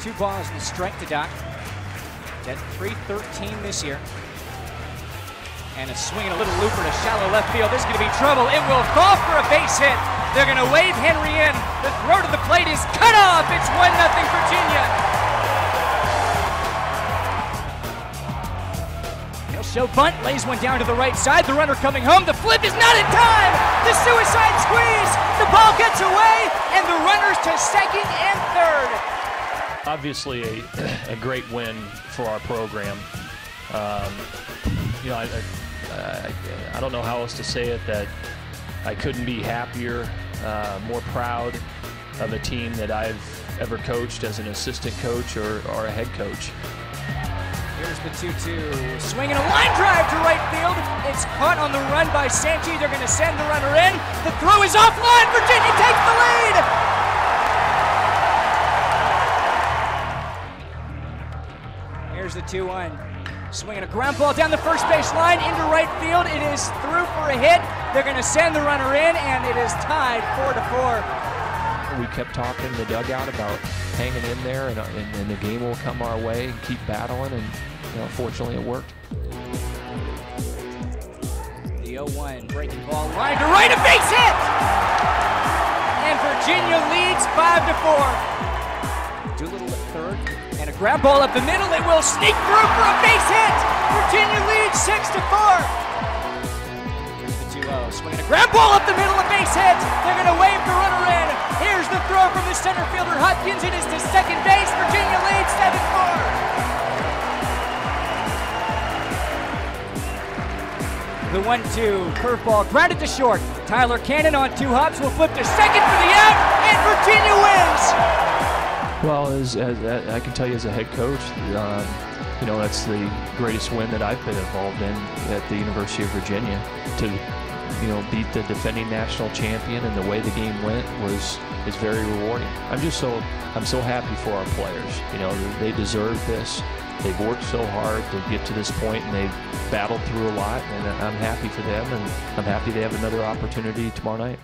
two balls in the strike to Doc. At 313 this year. And a swing and a little looper to shallow left field. This is going to be trouble. It will fall for a base hit. They're going to wave Henry in. The throw to the plate is cut off. It's 1 0 Virginia. He'll show bunt, lays one down to the right side. The runner coming home. The flip is not in time. The suicide squeeze. The ball gets away, and the runners to second and third. Obviously, a, a great win for our program. Um, you know, I, I, I, don't know how else to say it that I couldn't be happier, uh, more proud of a team that I've ever coached as an assistant coach or, or a head coach. Here's the 2-2. Swinging a line drive to right field. It's caught on the run by Santi. They're going to send the runner in. The throw is offline. Virginia takes the lead. Here's the 2 1. Swinging a ground ball down the first base line into right field. It is through for a hit. They're going to send the runner in, and it is tied 4 to 4. We kept talking in the dugout about hanging in there, and, uh, and, and the game will come our way, and keep battling, and you know, fortunately it worked. The 0 1 breaking ball line to right, a base hit! And Virginia leads 5 to 4. Third, and a grab ball up the middle. It will sneak through for a base hit. Virginia leads 6 to 4. Here's the 2 0. Swinging a grab ball up the middle, a base hit. They're going to wave the runner in. Here's the throw from the center fielder Hopkins. It is to second base. Virginia leads 7 4. The 1 2 curveball grounded to short. Tyler Cannon on two hops will flip to second for the out, and Virginia wins. Well, as, as, as, I can tell you as a head coach, um, you know that's the greatest win that I've been involved in at the University of Virginia. To you know beat the defending national champion and the way the game went was is very rewarding. I'm just so I'm so happy for our players. You know they deserve this. They've worked so hard to get to this point, and they've battled through a lot. And I'm happy for them, and I'm happy they have another opportunity tomorrow night.